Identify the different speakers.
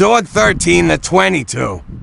Speaker 1: Dog 13 to 22.